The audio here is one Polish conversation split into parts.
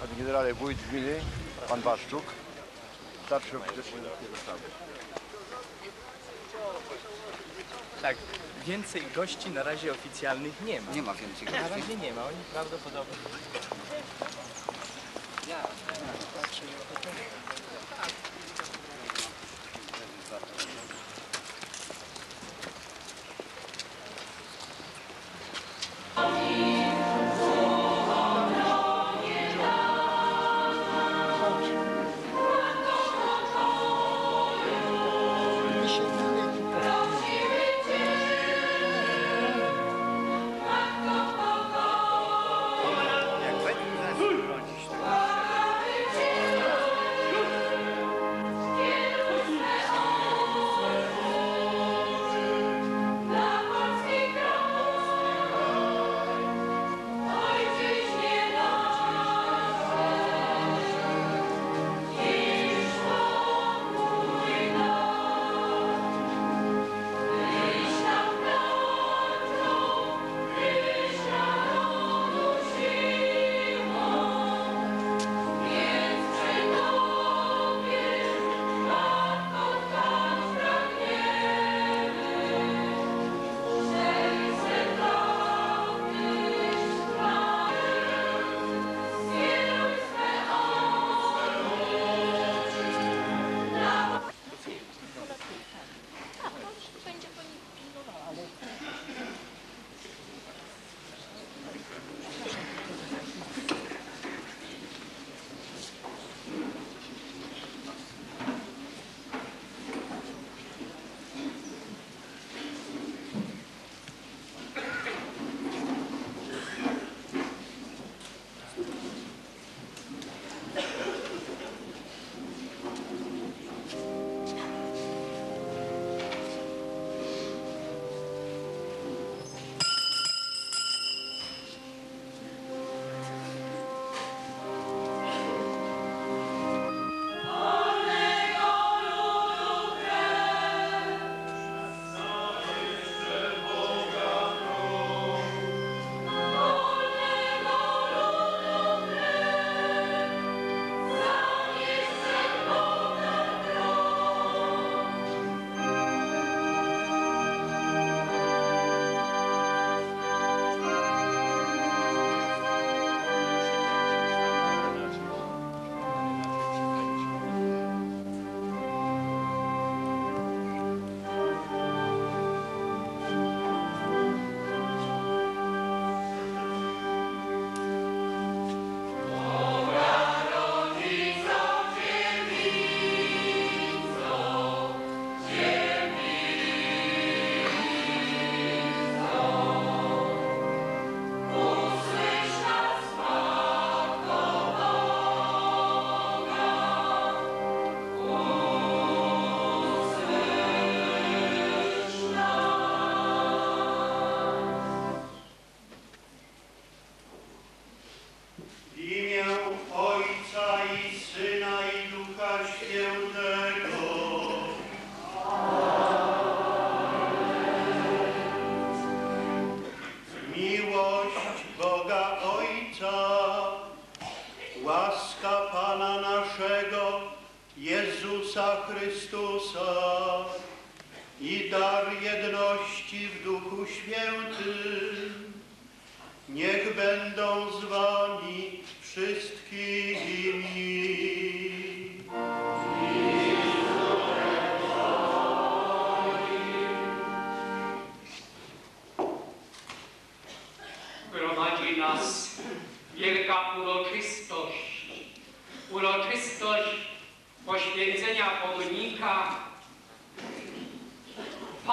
Panie generale, wójt gminy, pan Waszczuk, starszy oficer. Tak, więcej gości na razie oficjalnych nie ma. Nie ma więcej Na gości. razie nie ma, oni prawdopodobnie.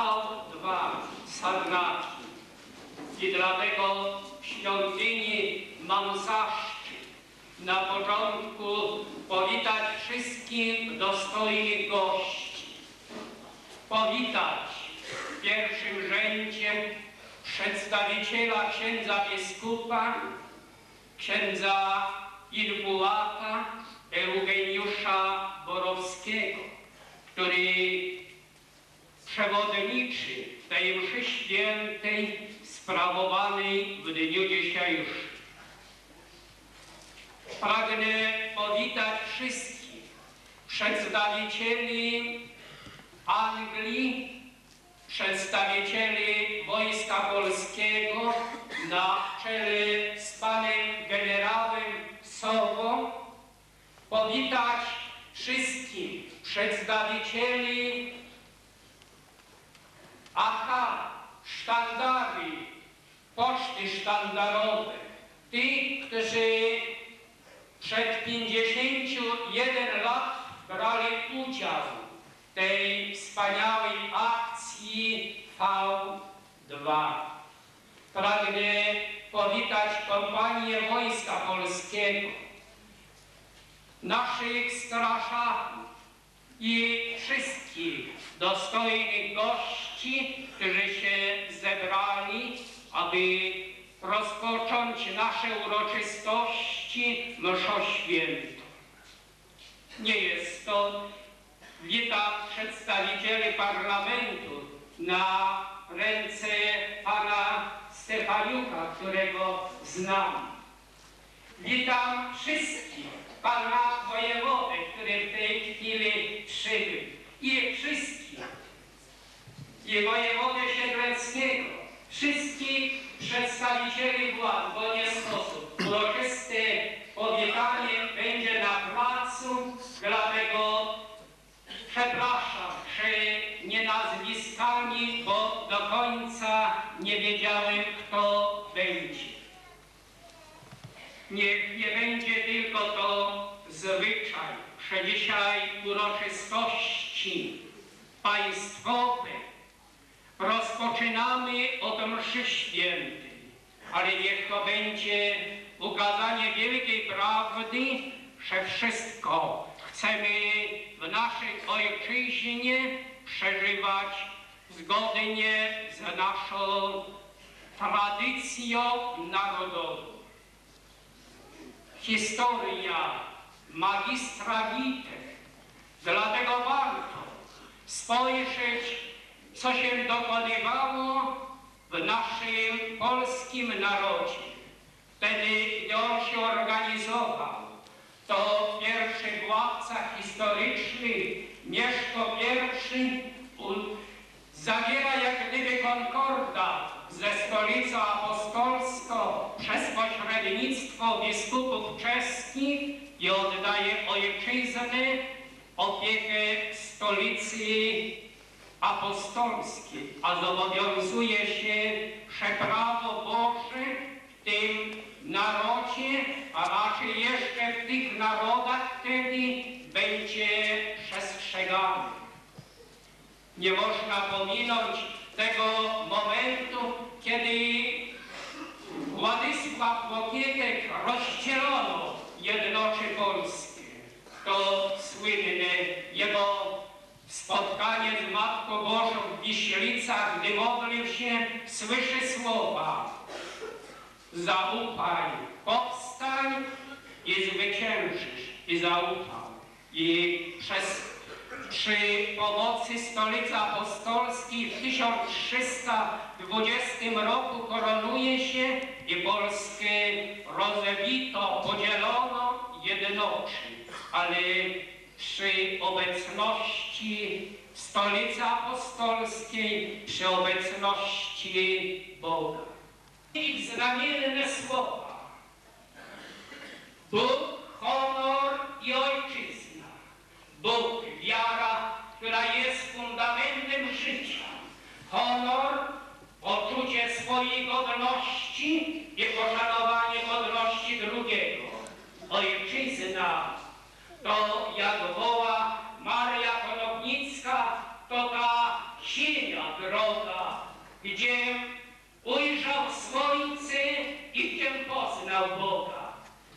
V2 Sarnaki. I dlatego w świątyni mam zaszczyt na początku powitać wszystkich dostojnych gości. Powitać w pierwszym rzędzie przedstawiciela księdza biskupa, księdza Ilbułata Eugeniusza Borowskiego, który przewodniczy tej mszy świętej sprawowanej w dniu dzisiejszym. Pragnę powitać wszystkich przedstawicieli Anglii, przedstawicieli Wojska Polskiego na czele z panem generałem Sową, powitać wszystkich przedstawicieli aha, sztandary, poczty sztandarowe, tych, którzy przed 51 lat brali udział w tej wspaniałej akcji V2. Pragnę powitać kompanię Wojska Polskiego, naszych strażaków i wszystkich dostojnych gości, którzy się zebrali, aby rozpocząć nasze uroczystości mszą świętą. Nie jest to witam przedstawicieli parlamentu na ręce pana Stefaniuka, którego znam. Witam wszystkich, pana wojewodę, który w tej chwili przybył i wszystkich, i wojewodę Siedleckiego, wszystkich przedstawicieli władz, bo nie sposób. Uroczyste powitanie będzie na placu, dlatego przepraszam, że nie nazwiskami, bo do końca nie wiedziałem, kto będzie. Niech nie będzie tylko to zwyczaj, że dzisiaj uroczystości państwowe rozpoczynamy od mszy świętej, ale niech to będzie ukazanie wielkiej prawdy, że wszystko chcemy w naszej ojczyźnie przeżywać zgodnie z naszą tradycją narodową. Historia magistra Witek. Dlatego warto spojrzeć, co się dokonywało w naszym polskim narodzie. Wtedy, gdy on się organizował, to pierwszy władca historyczny, Mieszko I, zawiera jak gdyby konkordat ze stolicą apostolską przez pośrednictwo biskupów czeskich i oddaje ojczyznę opiekę stolicy apostolskiej, a zobowiązuje się, że prawo Boże w tym narodzie, a raczej jeszcze w tych narodach wtedy będzie przestrzegane. Nie można pominąć tego momentu, kiedy Władysław Łokietek rozdzielono jednoczy Polskę. To słynne jego spotkanie z Matką Bożą w Wiślicach, gdy modlił się, słyszy słowa zaufaj, powstań i zwyciężysz. I zaufał. I przez przy pomocy Stolicy Apostolskiej w 1320 roku koronuje się i Polskę rozbito, podzielono, jednoczy. Ale przy obecności Stolicy Apostolskiej, przy obecności Boga. I znamienne słowa. Bóg, honor i ojczyzna. Bóg, wiara, która jest fundamentem życia. Honor, poczucie swojej godności i poszanowanie godności drugiego. ojczyzna. To jak woła Maria Konopnicka, to ta ziemia droga, gdzie ujrzał słońce i gdzie poznał Boga,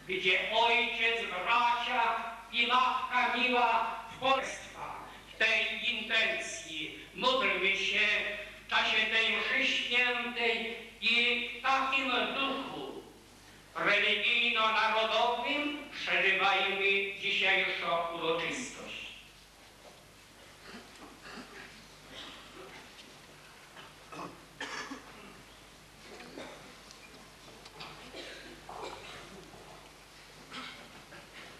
gdzie ojciec, bracia i w Polstwa. W tej intencji módlmy się w czasie tej mszy świętej i w takim duchu religijno-narodowym przeżywajmy dzisiejszą uroczystość.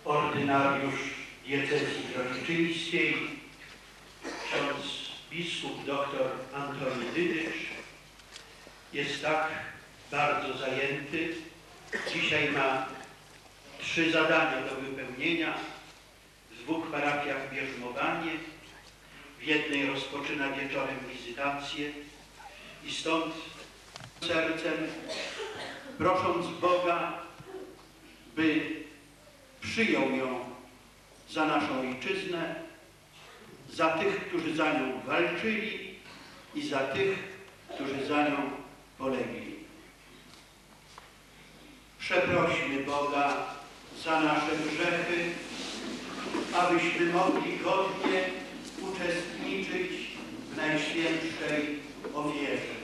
ordynariusz diecezji grodziczyńskiej, ksiądz biskup dr Antoni Dydycz jest tak bardzo zajęty. Dzisiaj ma trzy zadania do wypełnienia. W dwóch parafiach bierzmowanie, w jednej rozpoczyna wieczorem wizytację i stąd sercem prosząc Boga, by przyjął ją za naszą ojczyznę, za tych, którzy za nią walczyli i za tych, którzy za nią polegli. Przeprośmy Boga za nasze grzechy, abyśmy mogli godnie uczestniczyć w Najświętszej ofierze.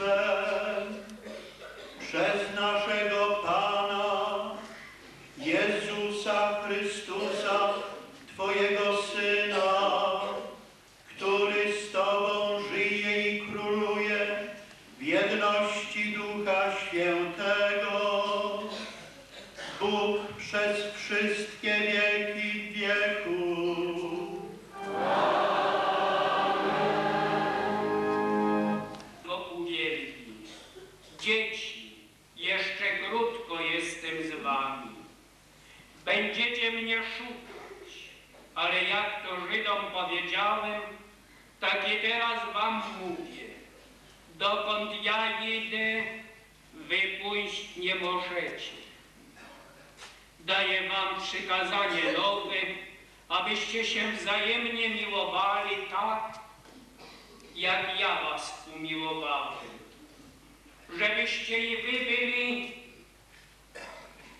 fair. Żebyście i wy byli,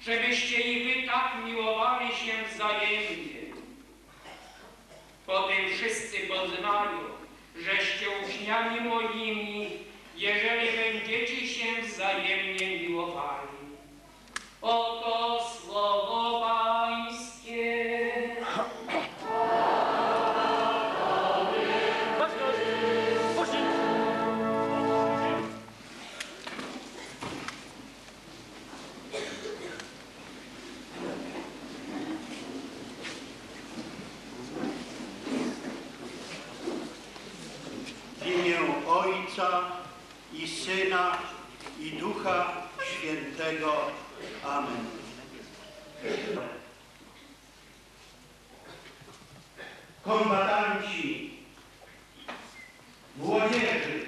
żebyście i wy tak miłowali się wzajemnie. Potem wszyscy poznają, żeście uczniami moimi, jeżeli będziecie się wzajemnie miłowali. Oto Ojca i Syna i Ducha Świętego. Amen. Kombatanci, młodzieży,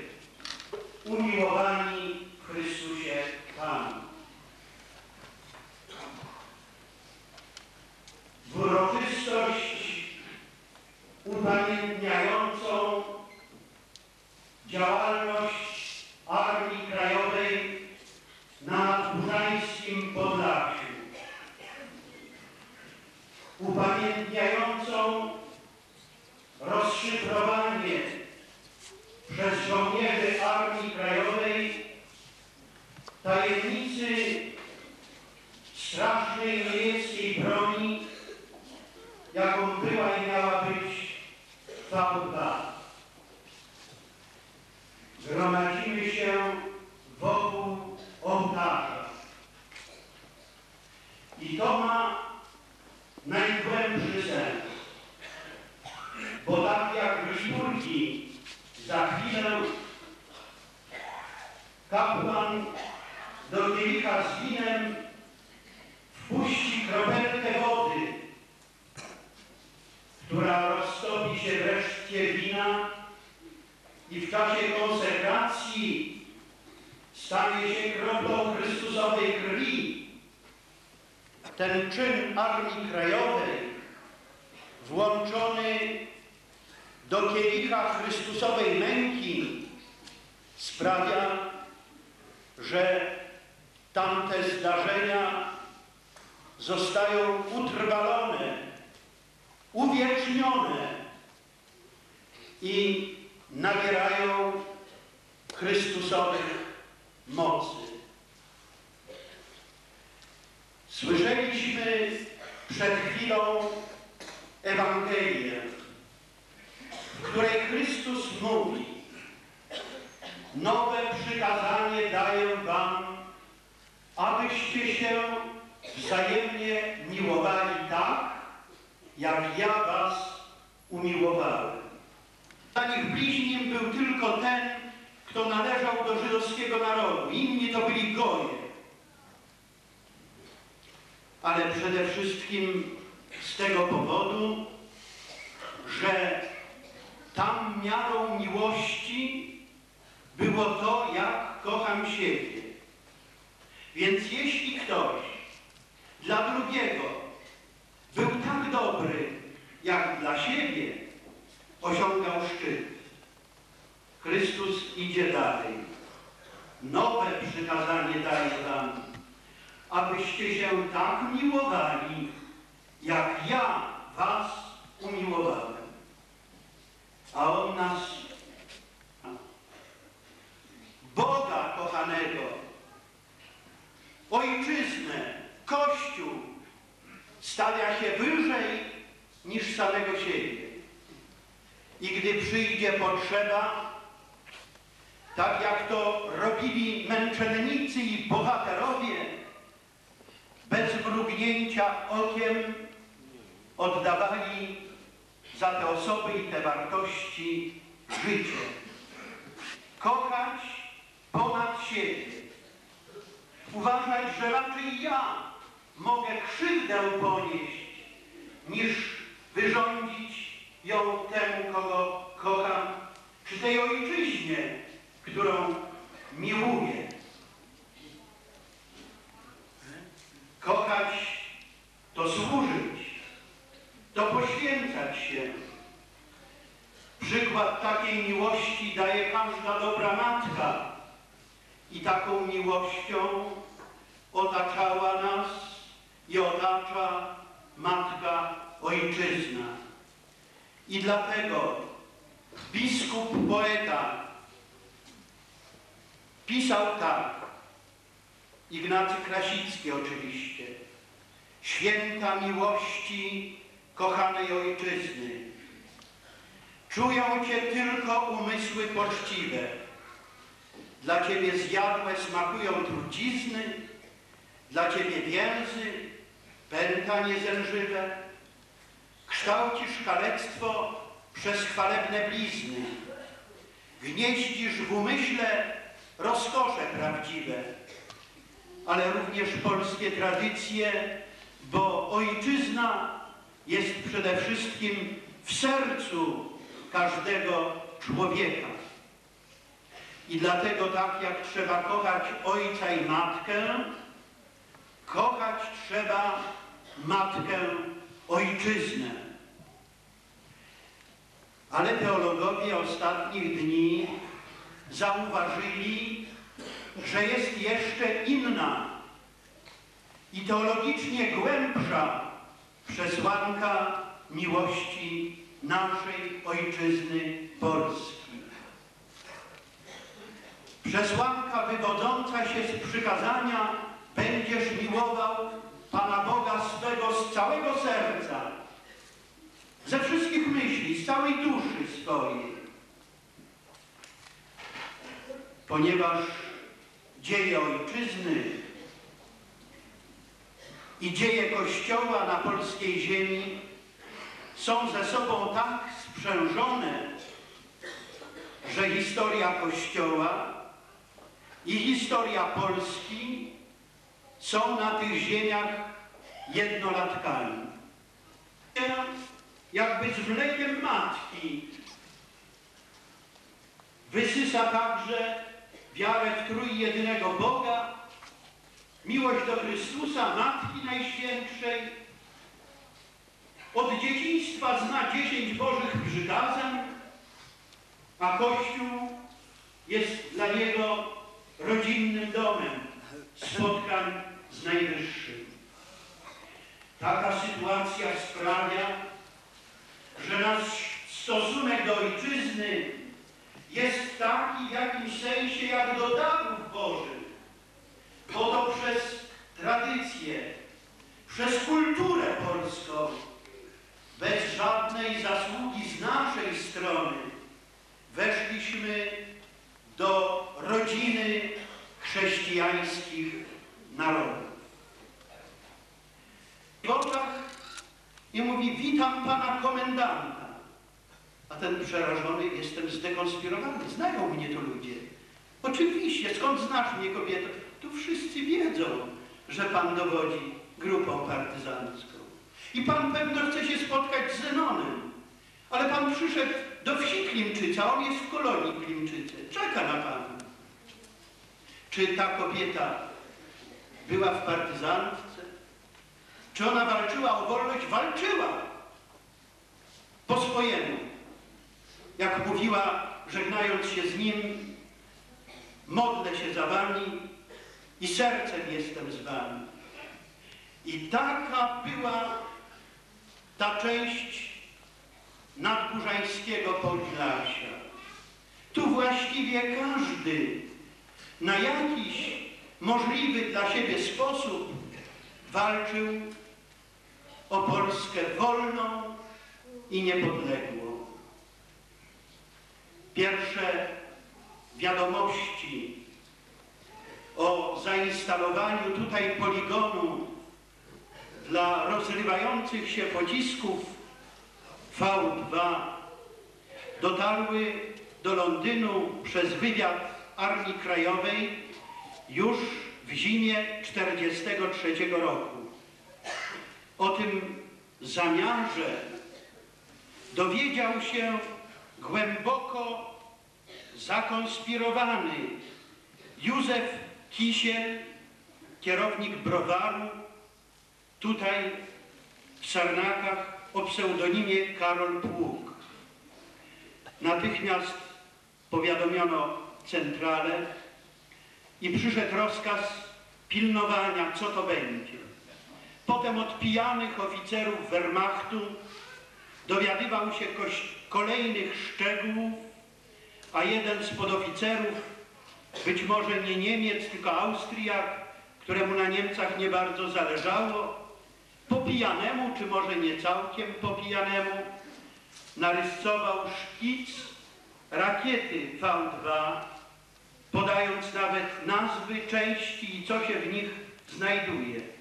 umiłowani w Chrystusie Panu. W uroczystość upamiętniającą działalność się wokół ołtarza. I to ma najgłębszy sens. Bo tak jak w za chwilę kapłan do kielicha z winem wpuści kropelkę wody, która roztopi się wreszcie wina i w czasie konsekracji stanie się kroplą Chrystusowej krwi. Ten czyn Armii Krajowej włączony do kielicha Chrystusowej męki sprawia, że tamte zdarzenia zostają utrwalone, uwiecznione i nabierają Chrystusowych mocy. Słyszeliśmy przed chwilą Ewangelię, w której Chrystus mówi Nowe przykazanie daję wam, abyście się wzajemnie miłowali tak, jak ja was umiłowałem. Dla nich bliźnim był tylko ten, kto należał do żydowskiego narodu. Inni to byli goje. Ale przede wszystkim z tego powodu, że tam miarą miłości było to, jak kocham siebie. Więc jeśli ktoś dla drugiego był tak dobry, jak dla siebie, osiągał szczyt. Chrystus idzie dalej. Nowe przykazanie daje wam, abyście się tak miłowali, jak ja was umiłowałem. A On nas, Boga kochanego, Ojczyznę, Kościół stawia się wyżej niż samego siebie. I gdy przyjdzie potrzeba, tak jak to robili męczennicy i bohaterowie, bez mrugnięcia okiem oddawali za te osoby i te wartości życie. Kochać ponad siebie. Uważać, że raczej ja mogę krzywdę ponieść, niż wyrządzić ją temu, kogo kocham, czy tej ojczyźnie, którą miłuję. Kochać to służyć, to poświęcać się. Przykład takiej miłości daje każda dobra matka i taką miłością otaczała nas i otacza Matka Ojczyzna. I dlatego biskup poeta pisał tak, Ignacy Krasicki oczywiście, święta miłości kochanej Ojczyzny. Czują Cię tylko umysły poczciwe. Dla Ciebie zjadłe smakują trucizny, dla Ciebie więzy, pęta niezężywe. Kształcisz kalectwo przez chwalebne blizny. Gnieździsz w umyśle rozkosze prawdziwe, ale również polskie tradycje, bo ojczyzna jest przede wszystkim w sercu każdego człowieka. I dlatego tak jak trzeba kochać ojca i matkę, kochać trzeba matkę ojczyznę. Ale teologowie ostatnich dni zauważyli, że jest jeszcze inna i teologicznie głębsza przesłanka miłości naszej ojczyzny Polski. Przesłanka wywodząca się z przykazania będziesz miłował Pana Boga swego z całego serca, ze wszystkich myśli, z całej duszy swojej. ponieważ dzieje ojczyzny i dzieje Kościoła na polskiej ziemi są ze sobą tak sprzężone, że historia Kościoła i historia Polski są na tych ziemiach jednolatkami. Jakby z mlekiem matki wysysa także wiarę w trójjedynego Boga, miłość do Chrystusa, Matki Najświętszej. Od dzieciństwa zna dziesięć Bożych przykazań, a Kościół jest dla niego rodzinnym domem spotkań z Najwyższym. Taka sytuacja sprawia, że nasz stosunek do ojczyzny jest taki w jakimś sensie jak do darów Bożych, bo to przez tradycję, przez kulturę polską, bez żadnej zasługi z naszej strony, weszliśmy do rodziny chrześcijańskich narodów. W oczach i mówi, witam pana komendanta. A ten przerażony, jestem zdekonspirowany. Znają mnie tu ludzie. Oczywiście, skąd znasz mnie, kobieto? Tu wszyscy wiedzą, że pan dowodzi grupą partyzancką. I pan pewno chce się spotkać z Zenonem. Ale pan przyszedł do wsi Klimczyca, on jest w kolonii Klimczyce. Czeka na pana. Czy ta kobieta była w partyzantce? Czy ona walczyła o wolność? Walczyła. Po swojemu. Jak mówiła, żegnając się z nim, modlę się za wami i sercem jestem z wami. I taka była ta część nadgórzańskiego Podlasia. Tu właściwie każdy na jakiś możliwy dla siebie sposób walczył o Polskę wolną i niepodległą. Pierwsze wiadomości o zainstalowaniu tutaj poligonu dla rozrywających się pocisków V2 dotarły do Londynu przez wywiad Armii Krajowej już w zimie 1943 roku. O tym zamiarze dowiedział się głęboko zakonspirowany Józef Kisiel, kierownik browaru, tutaj w Sarnakach o pseudonimie Karol Pług. Natychmiast powiadomiono centralę i przyszedł rozkaz pilnowania, co to będzie. Potem od pijanych oficerów Wehrmachtu dowiadywał się kolejnych szczegółów, a jeden z podoficerów, być może nie Niemiec, tylko Austriak, któremu na Niemcach nie bardzo zależało, po pijanemu, czy może nie całkiem po pijanemu, narysował szkic rakiety V2, podając nawet nazwy części i co się w nich znajduje.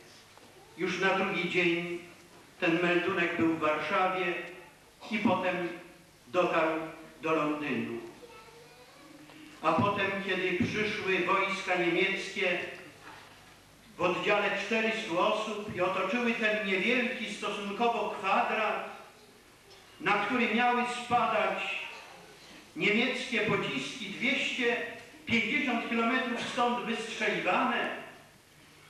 Już na drugi dzień ten meldunek był w Warszawie i potem dotarł do Londynu. A potem, kiedy przyszły wojska niemieckie w oddziale 400 osób i otoczyły ten niewielki stosunkowo kwadrat, na który miały spadać niemieckie pociski 250 kilometrów stąd wystrzeliwane,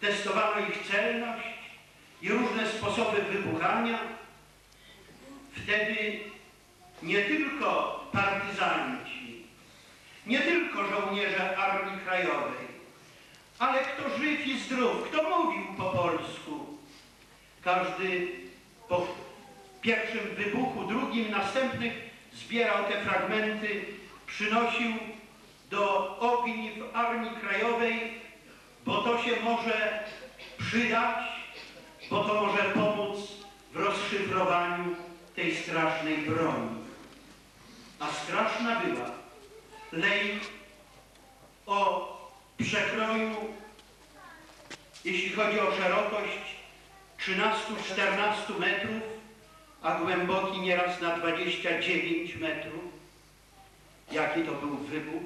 testowano ich celność i różne sposoby wybuchania. Wtedy nie tylko partyzanci, nie tylko żołnierze Armii Krajowej, ale kto żyw i zdrów, kto mówił po polsku, każdy po pierwszym wybuchu, drugim, następnych zbierał te fragmenty, przynosił do ogni w Armii Krajowej, bo to się może przydać, bo to może pomóc w rozszyfrowaniu tej strasznej broni. A straszna była. Lej o przekroju, jeśli chodzi o szerokość 13-14 metrów, a głęboki nieraz na 29 metrów. Jaki to był wybuch?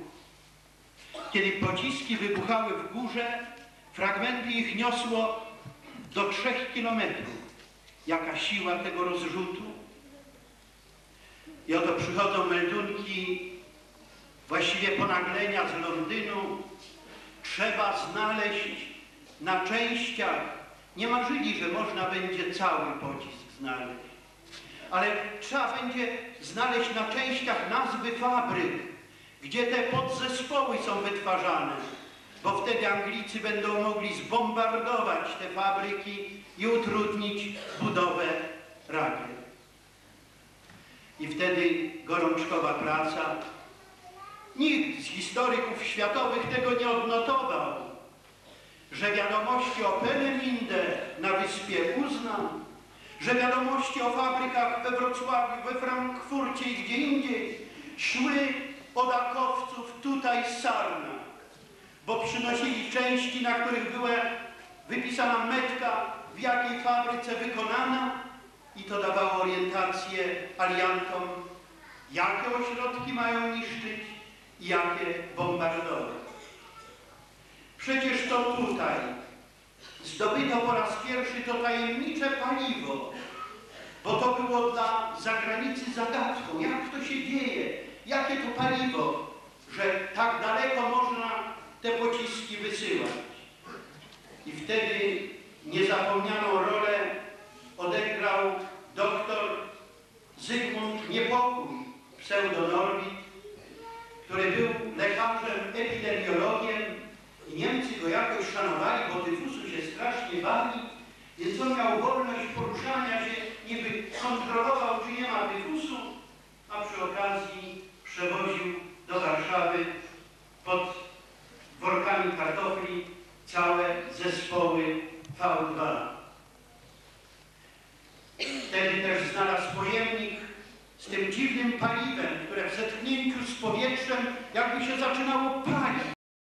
Kiedy pociski wybuchały w górze, fragmenty ich niosło do 3 kilometrów. Jaka siła tego rozrzutu? I oto przychodzą meldunki właściwie ponaglenia z Londynu. Trzeba znaleźć na częściach. Nie marzyli, że można będzie cały pocisk znaleźć. Ale trzeba będzie znaleźć na częściach nazwy fabryk, gdzie te podzespoły są wytwarzane, bo wtedy Anglicy będą mogli zbombardować te fabryki i utrudnić budowę rakiet. I wtedy gorączkowa praca. Nikt z historyków światowych tego nie odnotował, że wiadomości o Peneminde na wyspie Uznam, że wiadomości o fabrykach we Wrocławiu, we Frankfurcie i gdzie indziej szły od akowców tutaj z Sarna, bo przynosili części, na których była wypisana metka, w jakiej fabryce wykonana i to dawało orientację aliantom, jakie ośrodki mają niszczyć i jakie bombardować. Przecież to tutaj zdobyto po raz pierwszy to tajemnicze paliwo, bo to było dla zagranicy zagadką. Jak to się dzieje? Jakie to paliwo, że tak daleko można te pociski wysyłać? I wtedy niezapomnianą rolę odegrał doktor Zygmunt Niepokój, pseudonorbit, który był lekarzem epidemiologiem i Niemcy go jakoś szanowali, bo tyfusu się strasznie bali, więc on miał wolność poruszania się, niby kontrolował, czy nie ma tyfusu, a przy okazji przewoził do Warszawy pod workami kartofli całe zespoły V2. Wtedy też znalazł pojemnik z tym dziwnym paliwem, które w zetknięciu z powietrzem jakby się zaczynało palić.